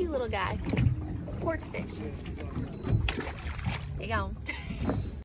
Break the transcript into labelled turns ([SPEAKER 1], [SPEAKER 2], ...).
[SPEAKER 1] cute little guy. Pork fish. There you go.